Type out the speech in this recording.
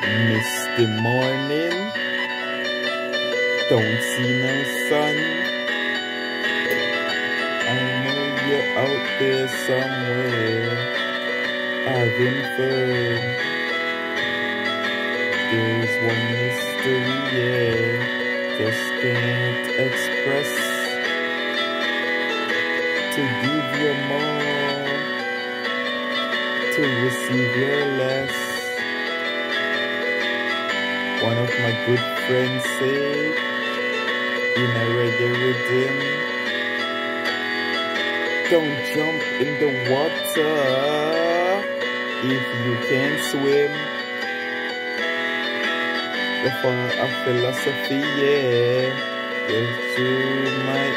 the morning. Don't see no sun. I know you're out there somewhere having fun. There's one mystery, yeah, just can't express. To give you more, to receive your less. One of my good friends said in a reggae rhythm, don't jump in the water if you can't swim. The far of philosophy, yeah, gets to my.